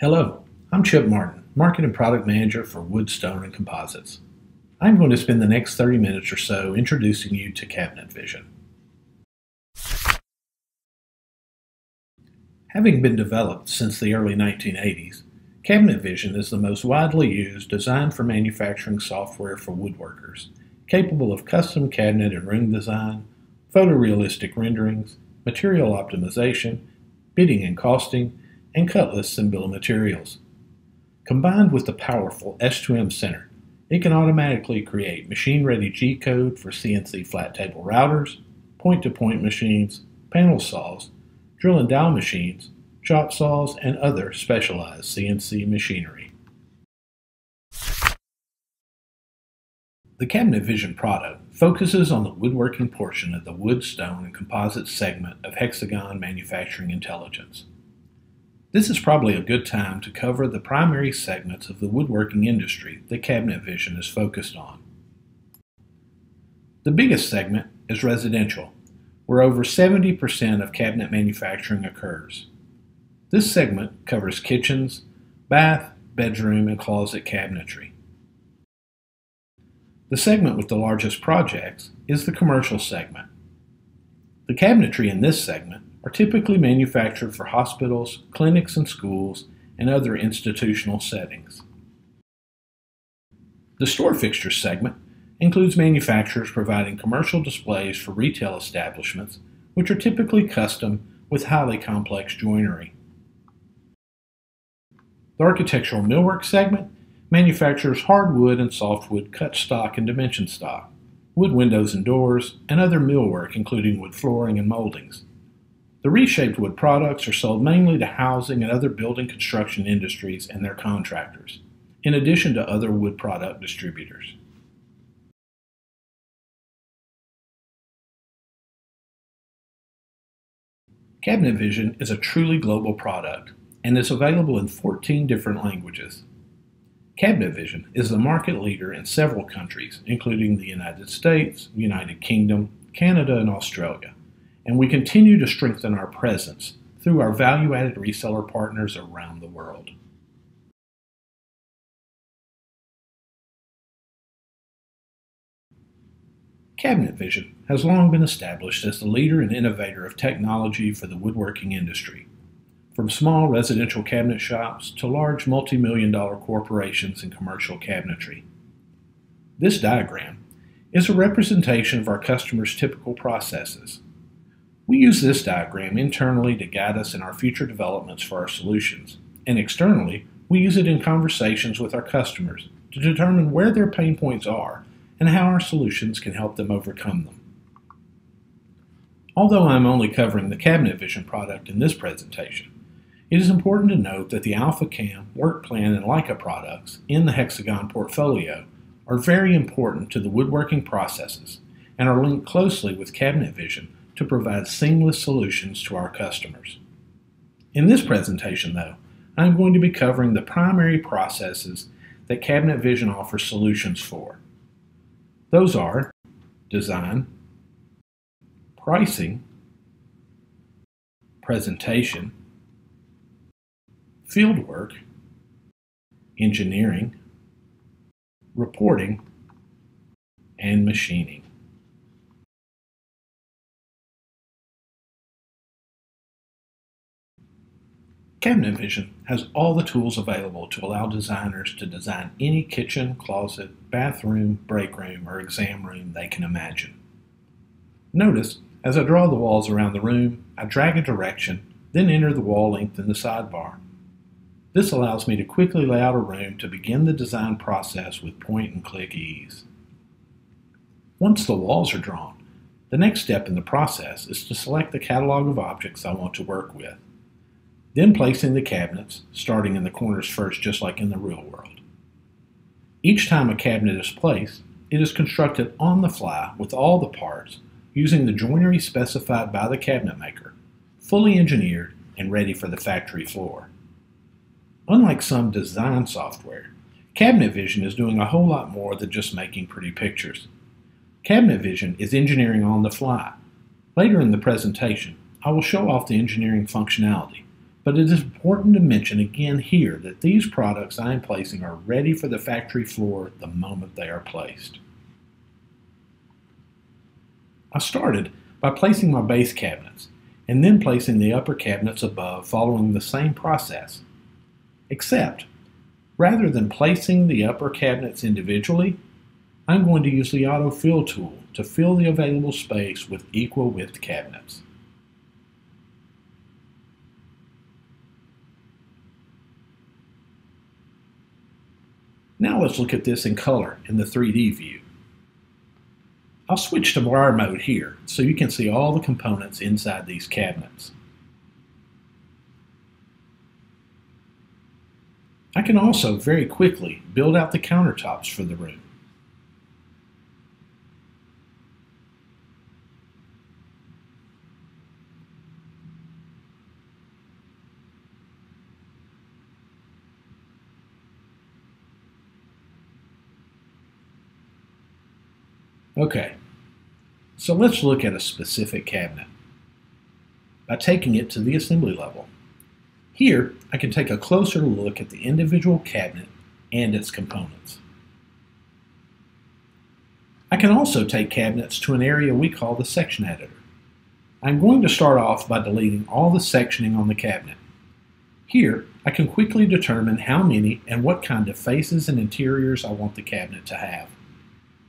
Hello, I'm Chip Martin, Market and Product Manager for Wood, Stone, and Composites. I'm going to spend the next 30 minutes or so introducing you to Cabinet Vision. Having been developed since the early 1980s, Cabinet Vision is the most widely used design for manufacturing software for woodworkers, capable of custom cabinet and room design, photorealistic renderings, material optimization, bidding and costing, and cut lists and bill of materials. Combined with the powerful S2M Center, it can automatically create machine-ready G-code for CNC flat table routers, point-to-point machines, panel saws, drill and dowel machines, chop saws, and other specialized CNC machinery. The Cabinet Vision product focuses on the woodworking portion of the wood, stone, and composite segment of Hexagon Manufacturing Intelligence. This is probably a good time to cover the primary segments of the woodworking industry that Cabinet Vision is focused on. The biggest segment is residential, where over 70% of cabinet manufacturing occurs. This segment covers kitchens, bath, bedroom, and closet cabinetry. The segment with the largest projects is the commercial segment. The cabinetry in this segment are typically manufactured for hospitals, clinics, and schools, and other institutional settings. The store fixtures segment includes manufacturers providing commercial displays for retail establishments, which are typically custom with highly complex joinery. The architectural millwork segment manufactures hardwood and softwood cut stock and dimension stock, wood windows and doors, and other millwork including wood flooring and moldings. The reshaped wood products are sold mainly to housing and other building construction industries and their contractors, in addition to other wood product distributors. Cabinet Vision is a truly global product and is available in 14 different languages. Cabinet Vision is the market leader in several countries, including the United States, United Kingdom, Canada, and Australia and we continue to strengthen our presence through our value added reseller partners around the world. Cabinet Vision has long been established as the leader and innovator of technology for the woodworking industry, from small residential cabinet shops to large multi million dollar corporations in commercial cabinetry. This diagram is a representation of our customers' typical processes we use this diagram internally to guide us in our future developments for our solutions, and externally, we use it in conversations with our customers to determine where their pain points are and how our solutions can help them overcome them. Although I'm only covering the Cabinet Vision product in this presentation, it is important to note that the AlphaCam, WorkPlan, and Leica products in the Hexagon portfolio are very important to the woodworking processes and are linked closely with Cabinet Vision to provide seamless solutions to our customers. In this presentation, though, I'm going to be covering the primary processes that Cabinet Vision offers solutions for. Those are design, pricing, presentation, fieldwork, engineering, reporting, and machining. Cabinet Vision has all the tools available to allow designers to design any kitchen, closet, bathroom, break room, or exam room they can imagine. Notice, as I draw the walls around the room, I drag a direction, then enter the wall length in the sidebar. This allows me to quickly lay out a room to begin the design process with point and click ease. Once the walls are drawn, the next step in the process is to select the catalog of objects I want to work with then placing the cabinets, starting in the corners first, just like in the real world. Each time a cabinet is placed, it is constructed on the fly with all the parts using the joinery specified by the cabinet maker, fully engineered and ready for the factory floor. Unlike some design software, Cabinet Vision is doing a whole lot more than just making pretty pictures. Cabinet Vision is engineering on the fly. Later in the presentation, I will show off the engineering functionality, but it is important to mention again here that these products I am placing are ready for the factory floor the moment they are placed. I started by placing my base cabinets and then placing the upper cabinets above following the same process. Except, rather than placing the upper cabinets individually, I'm going to use the auto fill tool to fill the available space with equal width cabinets. Now let's look at this in color in the 3D view. I'll switch to wire mode here so you can see all the components inside these cabinets. I can also very quickly build out the countertops for the room. Okay, so let's look at a specific cabinet by taking it to the assembly level. Here, I can take a closer look at the individual cabinet and its components. I can also take cabinets to an area we call the section editor. I'm going to start off by deleting all the sectioning on the cabinet. Here, I can quickly determine how many and what kind of faces and interiors I want the cabinet to have.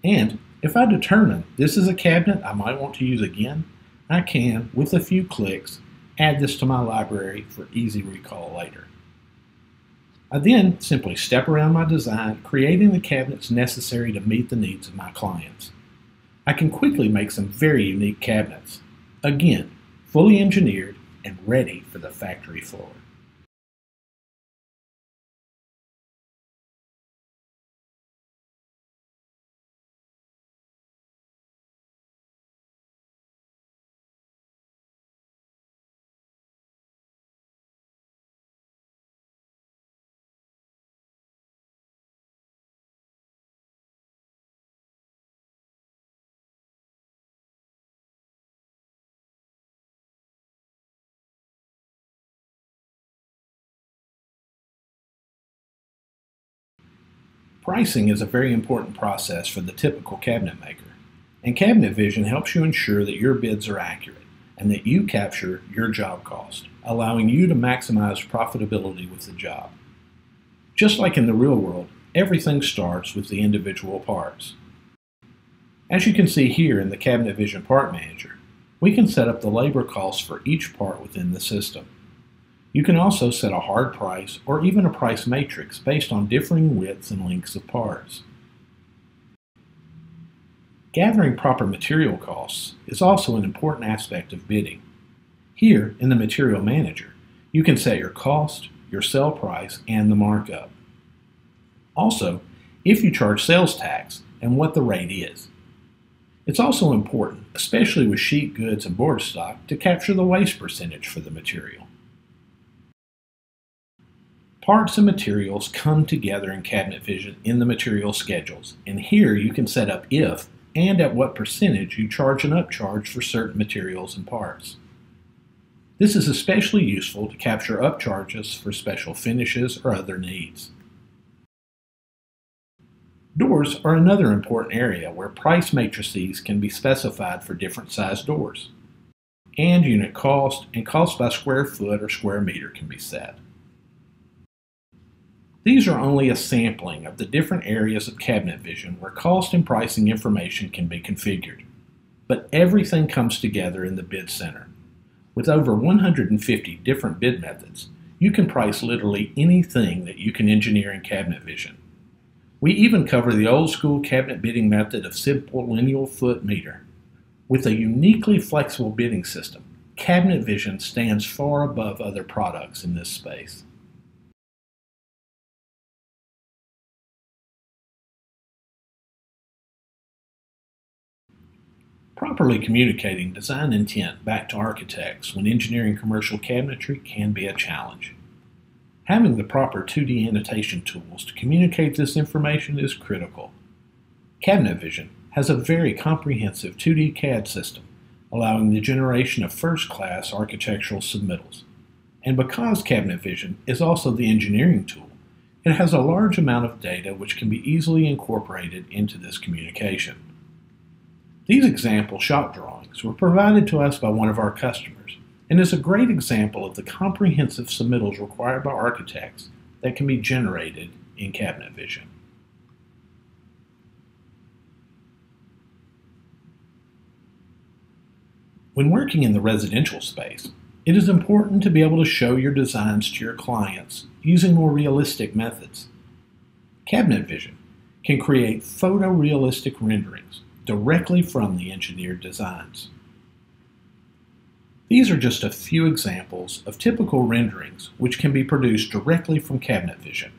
And if I determine this is a cabinet I might want to use again, I can, with a few clicks, add this to my library for easy recall later. I then simply step around my design, creating the cabinets necessary to meet the needs of my clients. I can quickly make some very unique cabinets, again, fully engineered and ready for the factory floor. Pricing is a very important process for the typical cabinet maker, and Cabinet Vision helps you ensure that your bids are accurate and that you capture your job cost, allowing you to maximize profitability with the job. Just like in the real world, everything starts with the individual parts. As you can see here in the Cabinet Vision Part Manager, we can set up the labor costs for each part within the system. You can also set a hard price or even a price matrix based on differing widths and lengths of parts. Gathering proper material costs is also an important aspect of bidding. Here, in the Material Manager, you can set your cost, your sell price, and the markup. Also, if you charge sales tax and what the rate is. It's also important, especially with sheet goods and board stock, to capture the waste percentage for the material. Parts and materials come together in Cabinet Vision in the material schedules, and here you can set up if and at what percentage you charge an upcharge for certain materials and parts. This is especially useful to capture upcharges for special finishes or other needs. Doors are another important area where price matrices can be specified for different size doors. And unit cost and cost by square foot or square meter can be set. These are only a sampling of the different areas of Cabinet Vision where cost and pricing information can be configured. But everything comes together in the Bid Center. With over 150 different bid methods, you can price literally anything that you can engineer in Cabinet Vision. We even cover the old school cabinet bidding method of simple lineal foot meter. With a uniquely flexible bidding system, Cabinet Vision stands far above other products in this space. Properly communicating design intent back to architects when engineering commercial cabinetry can be a challenge. Having the proper 2D annotation tools to communicate this information is critical. Cabinet Vision has a very comprehensive 2D CAD system, allowing the generation of first-class architectural submittals. And because Cabinet Vision is also the engineering tool, it has a large amount of data which can be easily incorporated into this communication. These example shop drawings were provided to us by one of our customers and is a great example of the comprehensive submittals required by architects that can be generated in Cabinet Vision. When working in the residential space, it is important to be able to show your designs to your clients using more realistic methods. Cabinet Vision can create photorealistic renderings directly from the engineered designs. These are just a few examples of typical renderings which can be produced directly from Cabinet Vision.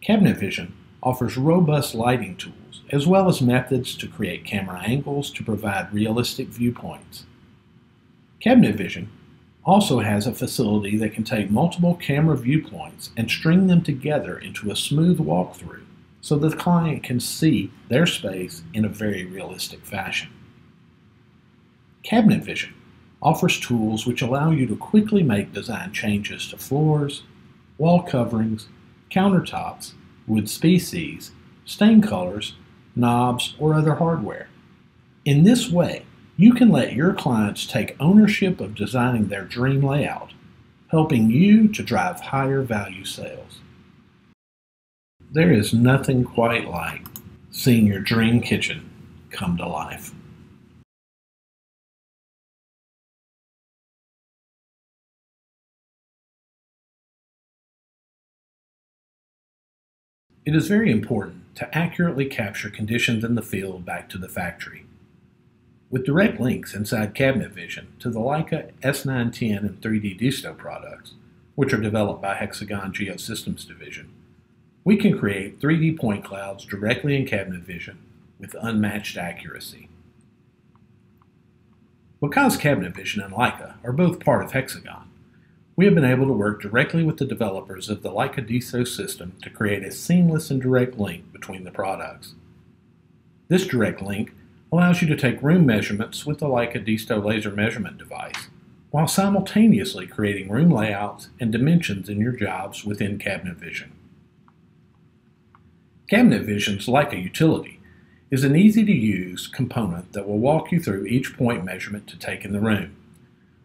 Cabinet Vision offers robust lighting tools as well as methods to create camera angles to provide realistic viewpoints. Cabinet Vision also has a facility that can take multiple camera viewpoints and string them together into a smooth walkthrough so the client can see their space in a very realistic fashion. Cabinet Vision offers tools which allow you to quickly make design changes to floors, wall coverings, countertops, wood species, stain colors, knobs, or other hardware. In this way, you can let your clients take ownership of designing their dream layout, helping you to drive higher value sales. There is nothing quite like seeing your dream kitchen come to life. It is very important to accurately capture conditions in the field back to the factory. With direct links inside Cabinet Vision to the Leica S910 and 3D Disto products, which are developed by Hexagon Geosystems Division, we can create 3D point clouds directly in Cabinet Vision with unmatched accuracy. Because Cabinet Vision and Leica are both part of Hexagon, we have been able to work directly with the developers of the Leica Disto system to create a seamless and direct link between the products. This direct link allows you to take room measurements with the Leica Disto laser measurement device, while simultaneously creating room layouts and dimensions in your jobs within Cabinet Vision. Cabinet Vision's a utility is an easy-to-use component that will walk you through each point measurement to take in the room.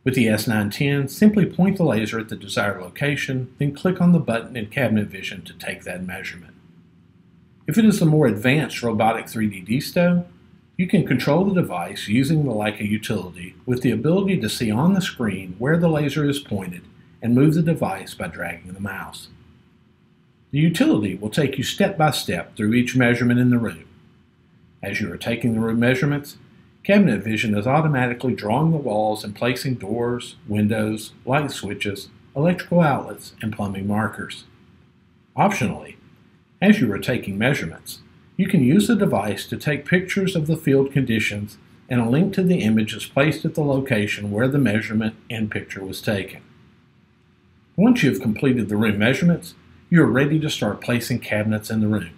With the S910, simply point the laser at the desired location, then click on the button in Cabinet Vision to take that measurement. If it is a more advanced robotic 3D Disto, you can control the device using the Leica utility with the ability to see on the screen where the laser is pointed and move the device by dragging the mouse. The utility will take you step by step through each measurement in the room. As you are taking the room measurements, Cabinet Vision is automatically drawing the walls and placing doors, windows, light switches, electrical outlets, and plumbing markers. Optionally, as you are taking measurements, you can use the device to take pictures of the field conditions and a link to the image is placed at the location where the measurement and picture was taken. Once you have completed the room measurements, you are ready to start placing cabinets in the room.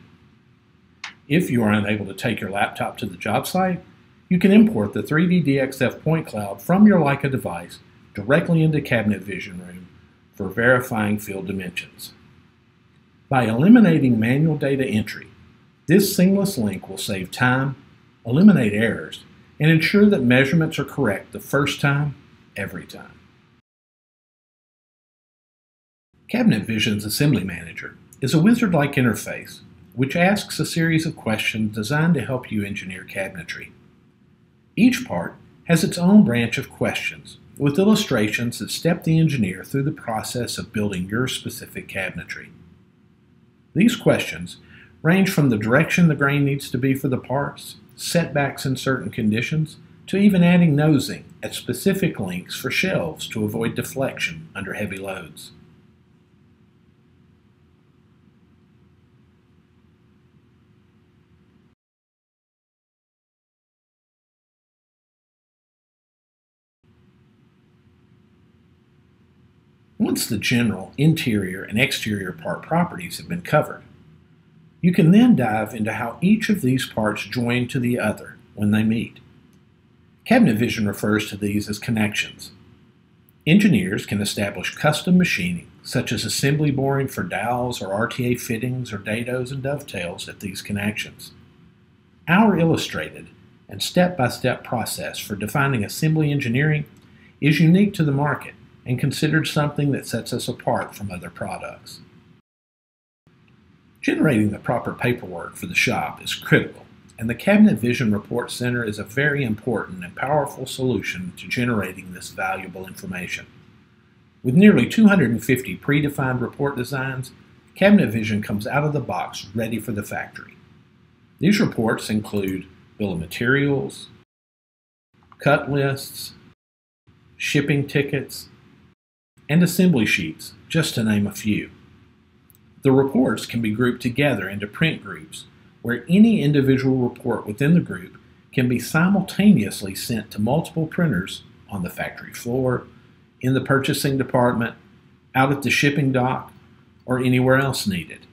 If you are unable to take your laptop to the job site, you can import the 3D DXF point cloud from your Leica device directly into Cabinet Vision Room for verifying field dimensions. By eliminating manual data entry, this seamless link will save time, eliminate errors, and ensure that measurements are correct the first time, every time. Cabinet Vision's Assembly Manager is a wizard-like interface which asks a series of questions designed to help you engineer cabinetry. Each part has its own branch of questions with illustrations that step the engineer through the process of building your specific cabinetry. These questions range from the direction the grain needs to be for the parts, setbacks in certain conditions, to even adding nosing at specific lengths for shelves to avoid deflection under heavy loads. Once the general interior and exterior part properties have been covered, you can then dive into how each of these parts join to the other when they meet. Cabinet vision refers to these as connections. Engineers can establish custom machining, such as assembly boring for dowels or RTA fittings or dados and dovetails at these connections. Our illustrated and step by step process for defining assembly engineering is unique to the market and considered something that sets us apart from other products. Generating the proper paperwork for the shop is critical, and the Cabinet Vision Report Center is a very important and powerful solution to generating this valuable information. With nearly 250 predefined report designs, Cabinet Vision comes out of the box ready for the factory. These reports include bill of materials, cut lists, shipping tickets, and assembly sheets, just to name a few. The reports can be grouped together into print groups, where any individual report within the group can be simultaneously sent to multiple printers on the factory floor, in the purchasing department, out at the shipping dock, or anywhere else needed.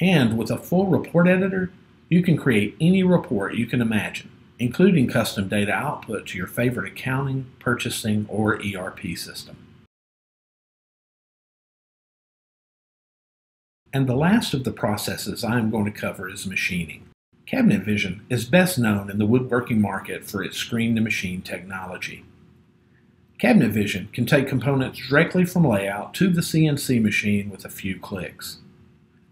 And with a full report editor, you can create any report you can imagine, including custom data output to your favorite accounting, purchasing, or ERP system. And the last of the processes I am going to cover is machining. Cabinet Vision is best known in the woodworking market for its screen to machine technology. Cabinet Vision can take components directly from layout to the CNC machine with a few clicks.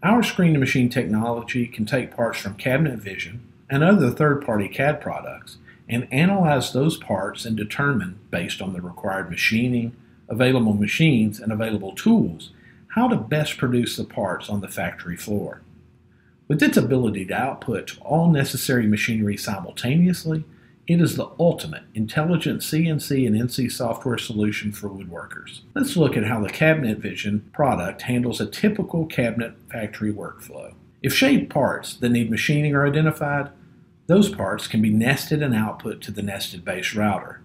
Our screen to machine technology can take parts from Cabinet Vision and other third party CAD products and analyze those parts and determine, based on the required machining, available machines, and available tools, how to best produce the parts on the factory floor. With its ability to output all necessary machinery simultaneously, it is the ultimate intelligent CNC and NC software solution for woodworkers. Let's look at how the Cabinet Vision product handles a typical cabinet factory workflow. If shaped parts that need machining are identified, those parts can be nested and output to the nested base router.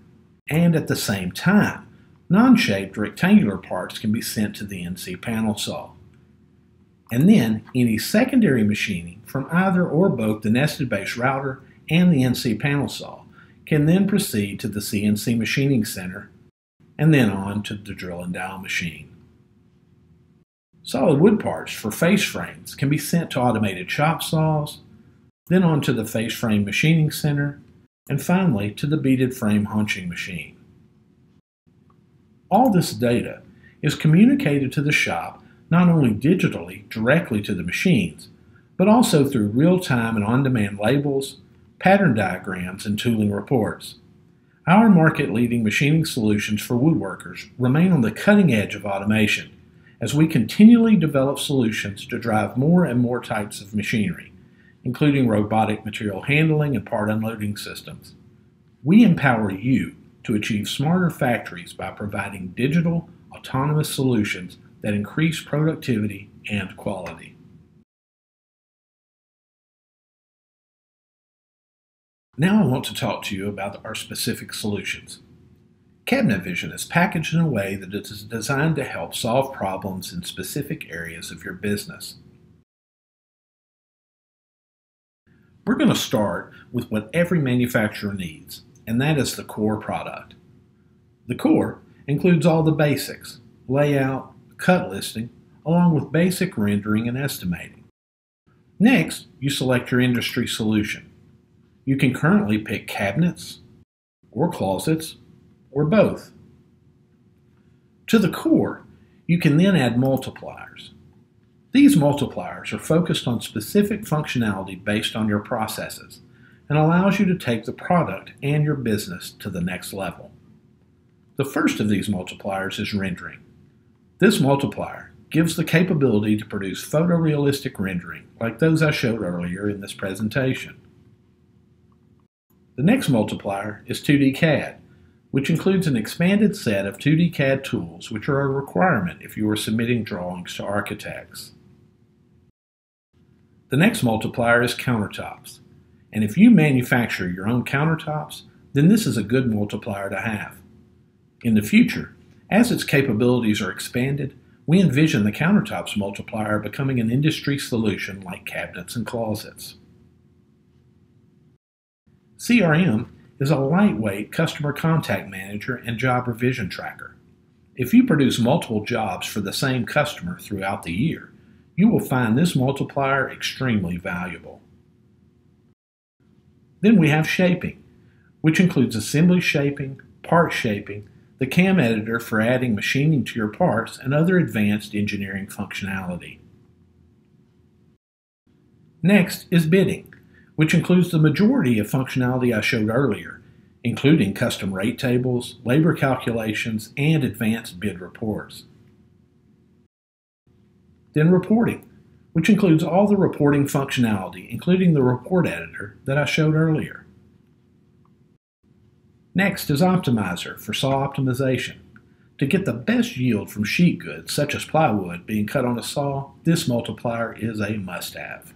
And at the same time, Non-shaped rectangular parts can be sent to the NC panel saw. And then any secondary machining from either or both the nested base router and the NC panel saw can then proceed to the CNC machining center and then on to the drill and dowel machine. Solid wood parts for face frames can be sent to automated chop saws, then on to the face frame machining center, and finally to the beaded frame haunching machine. All this data is communicated to the shop not only digitally directly to the machines, but also through real time and on demand labels, pattern diagrams, and tooling reports. Our market leading machining solutions for woodworkers remain on the cutting edge of automation as we continually develop solutions to drive more and more types of machinery, including robotic material handling and part unloading systems. We empower you to achieve smarter factories by providing digital, autonomous solutions that increase productivity and quality. Now I want to talk to you about our specific solutions. Cabinet Vision is packaged in a way that it is designed to help solve problems in specific areas of your business. We're going to start with what every manufacturer needs and that is the core product. The core includes all the basics layout, cut listing, along with basic rendering and estimating. Next, you select your industry solution. You can currently pick cabinets, or closets, or both. To the core, you can then add multipliers. These multipliers are focused on specific functionality based on your processes and allows you to take the product and your business to the next level. The first of these multipliers is rendering. This multiplier gives the capability to produce photorealistic rendering like those I showed earlier in this presentation. The next multiplier is 2D CAD, which includes an expanded set of 2D CAD tools which are a requirement if you are submitting drawings to architects. The next multiplier is countertops. And if you manufacture your own countertops, then this is a good multiplier to have. In the future, as its capabilities are expanded, we envision the countertops multiplier becoming an industry solution like cabinets and closets. CRM is a lightweight customer contact manager and job revision tracker. If you produce multiple jobs for the same customer throughout the year, you will find this multiplier extremely valuable. Then we have shaping, which includes assembly shaping, part shaping, the CAM editor for adding machining to your parts, and other advanced engineering functionality. Next is bidding, which includes the majority of functionality I showed earlier, including custom rate tables, labor calculations, and advanced bid reports. Then reporting, which includes all the reporting functionality, including the report editor that I showed earlier. Next is Optimizer for saw optimization. To get the best yield from sheet goods, such as plywood being cut on a saw, this multiplier is a must-have.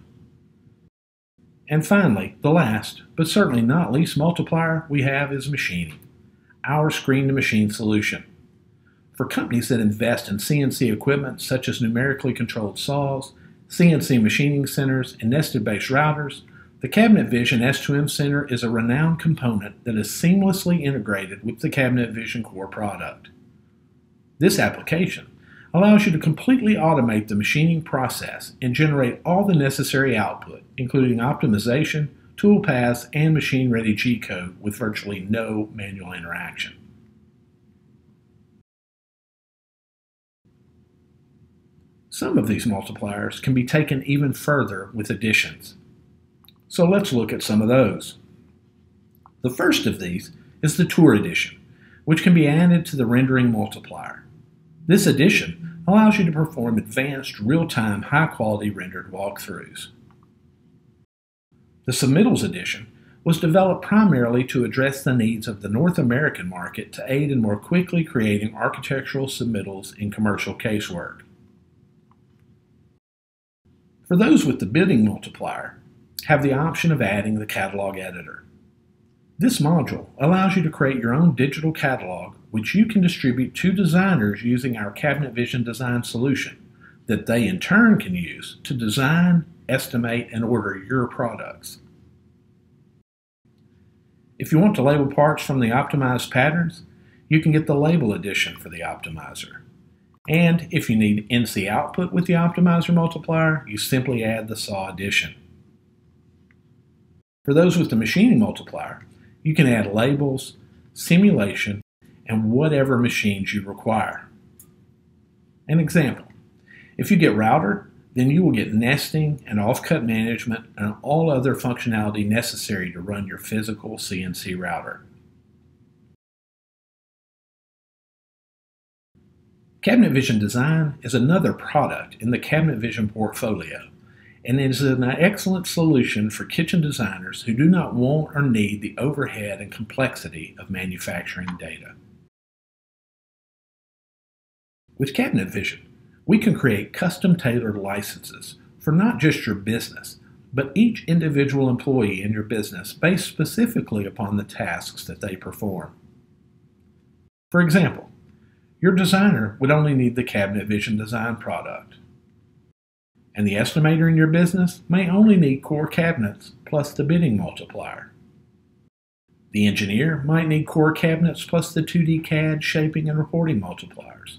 And finally, the last, but certainly not least multiplier we have is machining, our screen-to-machine solution. For companies that invest in CNC equipment such as numerically controlled saws, CNC machining centers, and nested base routers, the Cabinet Vision S2M Center is a renowned component that is seamlessly integrated with the Cabinet Vision core product. This application allows you to completely automate the machining process and generate all the necessary output, including optimization, tool paths, and machine-ready G-code with virtually no manual interaction. Some of these multipliers can be taken even further with additions. So let's look at some of those. The first of these is the Tour Edition, which can be added to the rendering multiplier. This addition allows you to perform advanced, real-time, high-quality rendered walkthroughs. The Submittals Edition was developed primarily to address the needs of the North American market to aid in more quickly creating architectural submittals in commercial casework. For those with the bidding multiplier, have the option of adding the catalog editor. This module allows you to create your own digital catalog which you can distribute to designers using our Cabinet Vision design solution that they in turn can use to design, estimate, and order your products. If you want to label parts from the optimized patterns, you can get the label edition for the optimizer. And if you need NC output with the optimizer multiplier, you simply add the saw addition. For those with the machining multiplier, you can add labels, simulation, and whatever machines you require. An example, if you get router, then you will get nesting and offcut management and all other functionality necessary to run your physical CNC router. Cabinet Vision Design is another product in the Cabinet Vision portfolio and it is an excellent solution for kitchen designers who do not want or need the overhead and complexity of manufacturing data. With Cabinet Vision, we can create custom tailored licenses for not just your business, but each individual employee in your business based specifically upon the tasks that they perform. For example, your designer would only need the Cabinet Vision Design product. And the estimator in your business may only need core cabinets plus the bidding multiplier. The engineer might need core cabinets plus the 2D CAD shaping and reporting multipliers.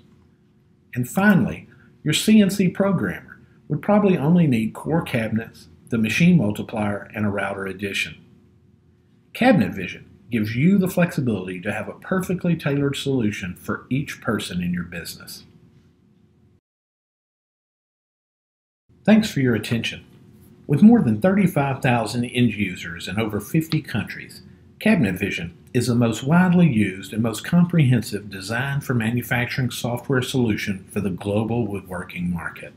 And finally, your CNC programmer would probably only need core cabinets, the machine multiplier, and a router edition. Cabinet Vision gives you the flexibility to have a perfectly tailored solution for each person in your business. Thanks for your attention. With more than 35,000 end users in over 50 countries, Cabinet Vision is the most widely used and most comprehensive design for manufacturing software solution for the global woodworking market.